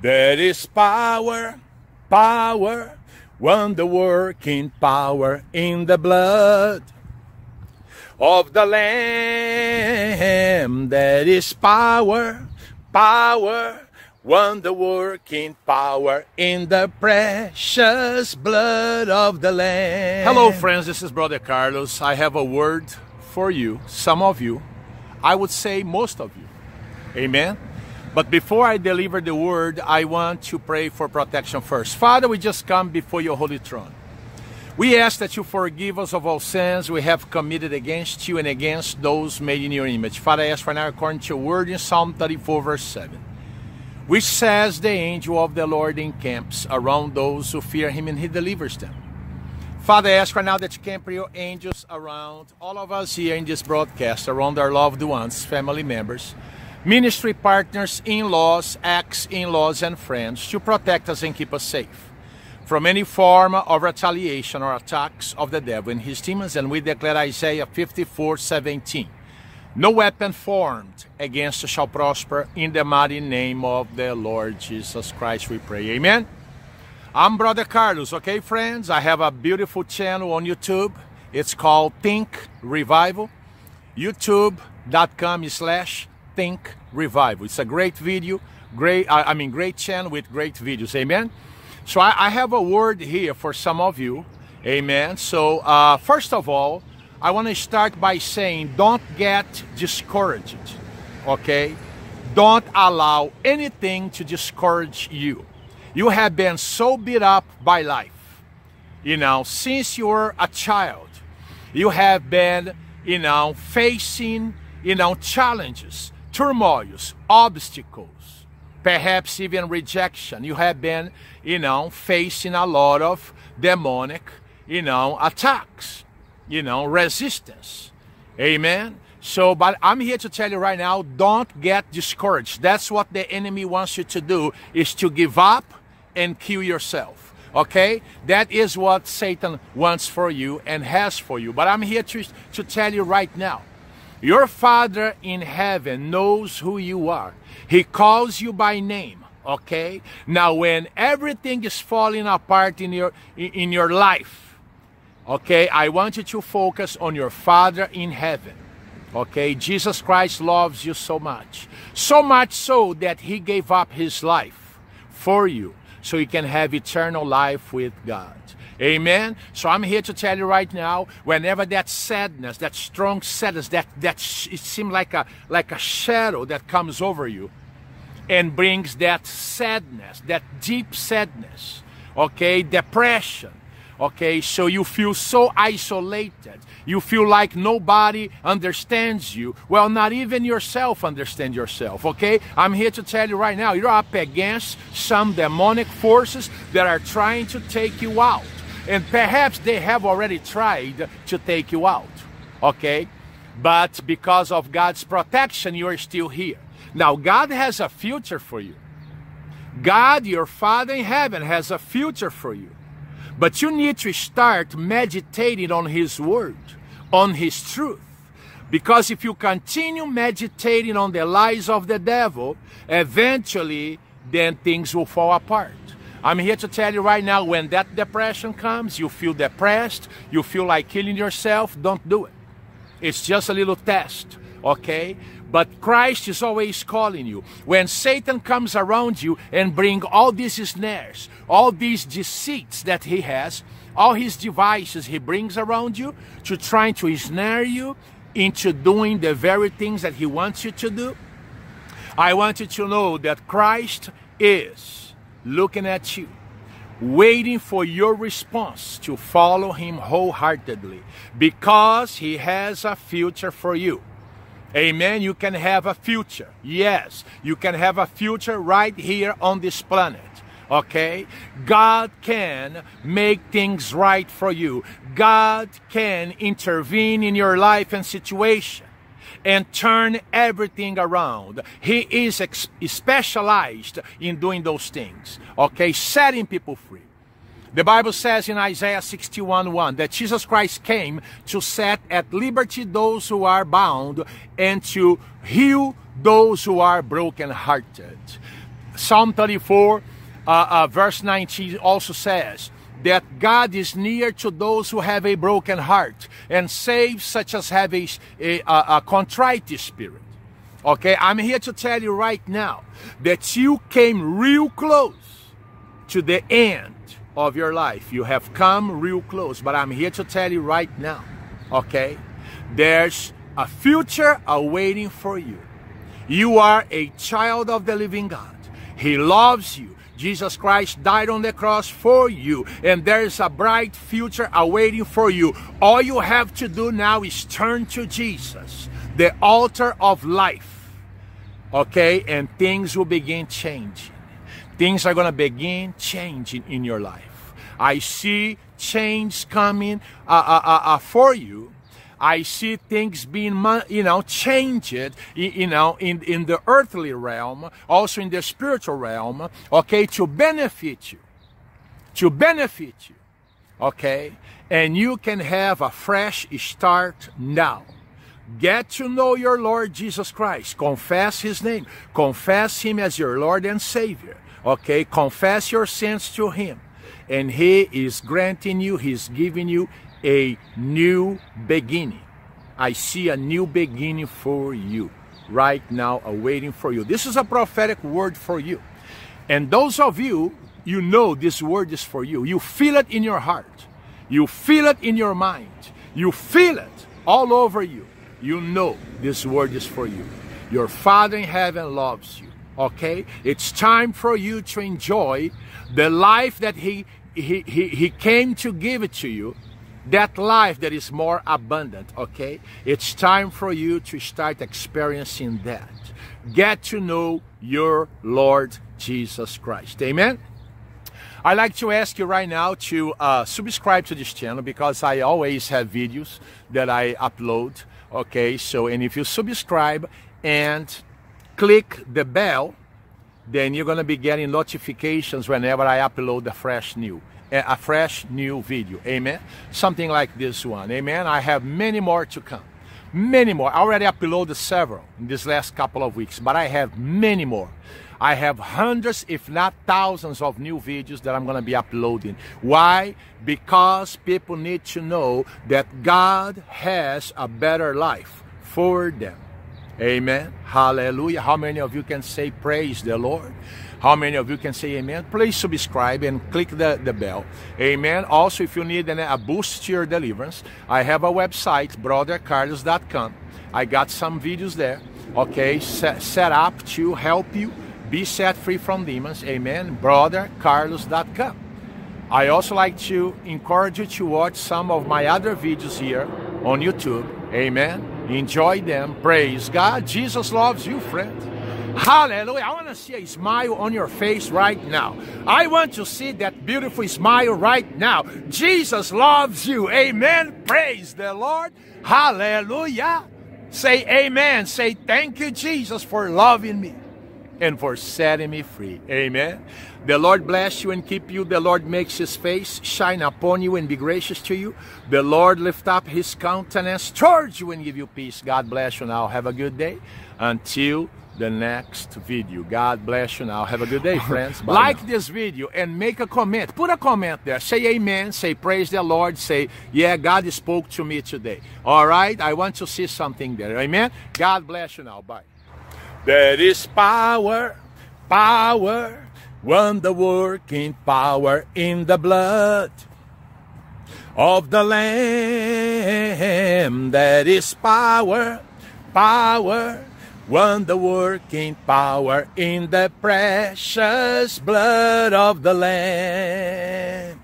There is power, power, wonder working power in the blood of the Lamb. There is power, power, wonder working power in the precious blood of the Lamb. Hello, friends. This is Brother Carlos. I have a word for you, some of you. I would say most of you. Amen. But before I deliver the word, I want to pray for protection first. Father, we just come before your holy throne. We ask that you forgive us of all sins we have committed against you and against those made in your image. Father, I ask for now according to your word in Psalm 34, verse 7, which says, The angel of the Lord encamps around those who fear him and he delivers them. Father, I ask right now that you camp your angels around all of us here in this broadcast, around our loved ones, family members ministry partners, in laws, ex in laws, and friends to protect us and keep us safe from any form of retaliation or attacks of the devil and his demons. And we declare Isaiah 54 17. No weapon formed against us shall prosper in the mighty name of the Lord Jesus Christ, we pray. Amen. I'm Brother Carlos, okay, friends? I have a beautiful channel on YouTube. It's called Think Revival. YouTube.com slash Think Revival. It's a great video, great, I, mean, great channel with great videos. Amen. So I, I, have a word here for some of you. Amen. So uh, first of all, I want to start by saying, don't get discouraged. Okay. Don't allow anything to discourage you. You have been so beat up by life. You know, since you were a child, you have been, you know, facing, you know, challenges turmoils, obstacles, perhaps even rejection. You have been, you know, facing a lot of demonic, you know, attacks, you know, resistance. Amen. So, but I'm here to tell you right now, don't get discouraged. That's what the enemy wants you to do is to give up and kill yourself. Okay? That is what Satan wants for you and has for you. But I'm here to, to tell you right now your Father in heaven knows who you are. He calls you by name. Okay? Now when everything is falling apart in your in your life, okay, I want you to focus on your Father in heaven. Okay? Jesus Christ loves you so much. So much so that he gave up his life for you so you can have eternal life with God. Amen. So I'm here to tell you right now, whenever that sadness, that strong sadness, that that it seems like a like a shadow that comes over you and brings that sadness, that deep sadness, okay, depression, okay, so you feel so isolated. You feel like nobody understands you. Well, not even yourself understand yourself, okay? I'm here to tell you right now, you're up against some demonic forces that are trying to take you out. And perhaps they have already tried to take you out. Okay? But because of God's protection, you are still here. Now, God has a future for you. God, your Father in heaven, has a future for you. But you need to start meditating on His Word, on His truth. Because if you continue meditating on the lies of the devil, eventually then things will fall apart. I'm here to tell you right now when that depression comes, you feel depressed, you feel like killing yourself, don't do it. It's just a little test, okay? But Christ is always calling you. When Satan comes around you and bring all these snares, all these deceits that he has, all his devices he brings around you to trying to snare you into doing the very things that he wants you to do, I want you to know that Christ is looking at you, waiting for your response to follow Him wholeheartedly because He has a future for you. Amen. You can have a future. Yes, you can have a future right here on this planet. Okay? God can make things right for you. God can intervene in your life and situation and turn everything around. He is ex- specialized in doing those things, okay, setting people free. The Bible says in Isaiah 61 1 that Jesus Christ came to set at liberty those who are bound and to heal those who are brokenhearted. Psalm 34, uh, uh, verse 19 also says that God is near to those who have a broken heart and saves such as have a, a, a contrite spirit. Okay, I'm here to tell you right now that you came real close to the end of your life. You have come real close, but I'm here to tell you right now, okay, there's a future awaiting for you. You are a child of the living God. He loves you. Jesus Christ died on the cross for you, and there's a bright future awaiting for you. All you have to do now is turn to Jesus, the altar of life, okay, and things will begin changing. Things are going to begin changing in your life. I see change coming uh, uh, uh, uh for you I see things being, you know, changed, you know, in, in the earthly realm, also in the spiritual realm, okay, to benefit you. To benefit you. Okay? And you can have a fresh start now. Get to know your Lord Jesus Christ. Confess His name. Confess Him as your Lord and Savior. Okay? Confess your sins to Him. And He is granting you, He's giving you a new beginning. I see a new beginning for you right now, awaiting for you. This is a prophetic word for you. And those of you, you know this word is for you. You feel it in your heart, you feel it in your mind, you feel it all over you. You know this word is for you. Your Father in heaven loves you. Okay? It's time for you to enjoy the life that He he, he, he came to give it to you that life that is more abundant, okay? It's time for you to start experiencing that. Get to know your Lord Jesus Christ. Amen? I'd like to ask you right now to uh, subscribe to this channel because I always have videos that I upload. Okay, so and if you subscribe and click the bell, then you're going to be getting notifications whenever I upload a fresh new a fresh new video. Amen. Something like this one. Amen. I have many more to come. Many more. I already uploaded several in this last couple of weeks, but I have many more. I have hundreds, if not thousands, of new videos that I'm going to be uploading. Why? Because people need to know that God has a better life for them. Amen. Hallelujah. How many of you can say, Praise the Lord? How many of you can say amen? Please subscribe and click the, the bell. Amen. Also, if you need an, a boost to your deliverance, I have a website, brothercarlos.com. I got some videos there, okay, set, set up to help you be set free from demons. Amen. Brothercarlos.com. I also like to encourage you to watch some of my other videos here on YouTube. Amen. Enjoy them. Praise God. Jesus loves you, friend. Hallelujah. I want to see a smile on your face right now. I want to see that beautiful smile right now. Jesus loves you. Amen. Praise the Lord. Hallelujah. Say amen. Say thank you, Jesus, for loving me and for setting me free. Amen. The Lord bless you and keep you. The Lord makes his face shine upon you and be gracious to you. The Lord lift up his countenance towards you and give you peace. God bless you now. Have a good day. Until the next video. God bless you now. Have a good day, friends. Bye like now. this video and make a comment. Put a comment there. Say amen. Say praise the Lord. Say, yeah, God spoke to me today. All right? I want to see something there. Amen. God bless you now. Bye. There is power, power, wonder working power in the blood of the Lamb. That is power, power wonder working power in the precious blood of the Lamb.